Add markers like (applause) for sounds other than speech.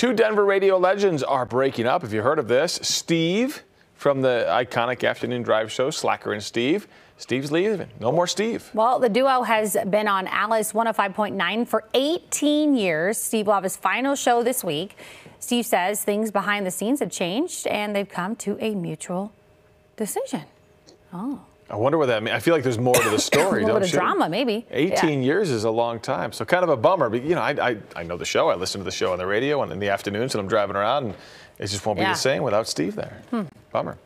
Two Denver radio legends are breaking up. Have you heard of this? Steve from the iconic afternoon drive show, Slacker and Steve. Steve's leaving. No more Steve. Well, the duo has been on Alice 105.9 for 18 years. Steve will have his final show this week. Steve says things behind the scenes have changed and they've come to a mutual decision. Oh. I wonder what that means. I feel like there's more to the (coughs) story. a little bit of you? drama, maybe. 18 years is a long time, so kind of a bummer. But you know, I, I, I know the show. I listen to the show on the radio and in the afternoons when I'm driving around, and it just won't be Yeah. the same without Steve there. Hmm. Bummer.